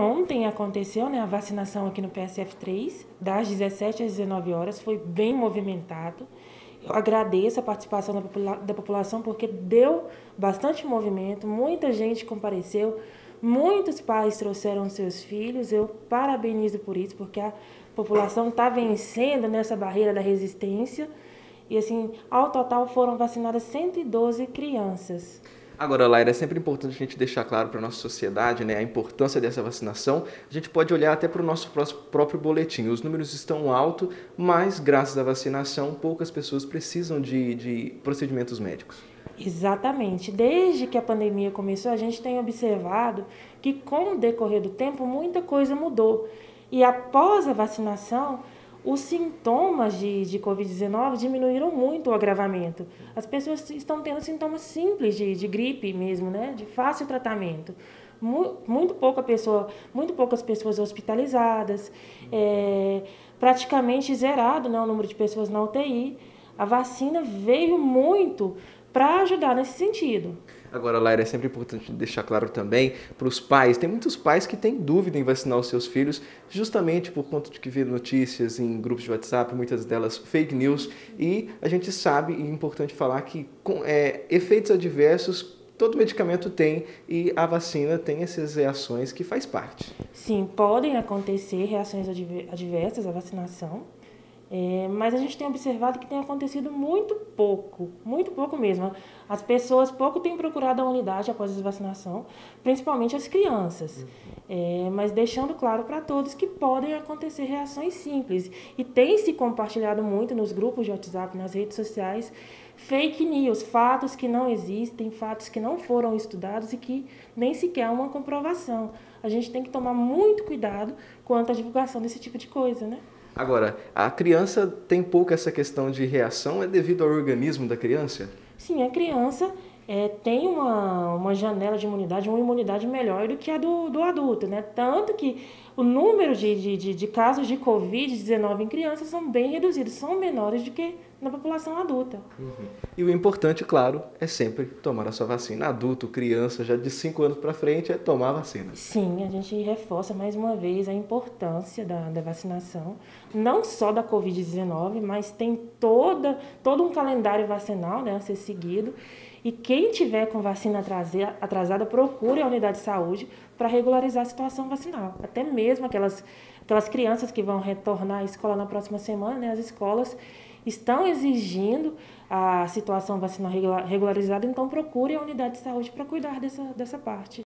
Ontem aconteceu né, a vacinação aqui no PSF3, das 17 às 19 horas, foi bem movimentado. Eu agradeço a participação da, popula da população porque deu bastante movimento, muita gente compareceu, muitos pais trouxeram seus filhos. Eu parabenizo por isso, porque a população está vencendo nessa barreira da resistência. E assim, ao total foram vacinadas 112 crianças. Agora, Laira, é sempre importante a gente deixar claro para a nossa sociedade né, a importância dessa vacinação. A gente pode olhar até para o nosso próprio boletim. Os números estão altos, mas graças à vacinação, poucas pessoas precisam de, de procedimentos médicos. Exatamente. Desde que a pandemia começou, a gente tem observado que, com o decorrer do tempo, muita coisa mudou. E após a vacinação, os sintomas de, de Covid-19 diminuíram muito o agravamento. As pessoas estão tendo sintomas simples de, de gripe mesmo, né? de fácil tratamento. Muito, muito, pouca pessoa, muito poucas pessoas hospitalizadas, é, praticamente zerado né, o número de pessoas na UTI. A vacina veio muito para ajudar nesse sentido. Agora, Laira, é sempre importante deixar claro também para os pais. Tem muitos pais que têm dúvida em vacinar os seus filhos, justamente por conta de que vê notícias em grupos de WhatsApp, muitas delas fake news. E a gente sabe, e é importante falar, que com é, efeitos adversos todo medicamento tem e a vacina tem essas reações que faz parte. Sim, podem acontecer reações adversas à vacinação. É, mas a gente tem observado que tem acontecido muito pouco, muito pouco mesmo. As pessoas pouco têm procurado a unidade após a vacinação, principalmente as crianças. É, mas deixando claro para todos que podem acontecer reações simples. E tem se compartilhado muito nos grupos de WhatsApp, nas redes sociais, fake news, fatos que não existem, fatos que não foram estudados e que nem sequer há uma comprovação. A gente tem que tomar muito cuidado quanto à divulgação desse tipo de coisa, né? Agora, a criança tem pouco essa questão de reação, é devido ao organismo da criança? Sim, a criança é, tem uma, uma janela de imunidade, uma imunidade melhor do que a do, do adulto, né? Tanto que o número de, de, de casos de Covid-19 em crianças são bem reduzidos, são menores do que na população adulta. Uhum. E o importante, claro, é sempre tomar a sua vacina. Adulto, criança, já de 5 anos para frente, é tomar a vacina. Sim, a gente reforça mais uma vez a importância da, da vacinação, não só da Covid-19, mas tem toda, todo um calendário vacinal né, a ser seguido. E quem tiver com vacina atrasada, procure a unidade de saúde para regularizar a situação vacinal. Até mesmo aquelas, aquelas crianças que vão retornar à escola na próxima semana, né, as escolas estão exigindo a situação vacinal regularizada, então procure a unidade de saúde para cuidar dessa, dessa parte.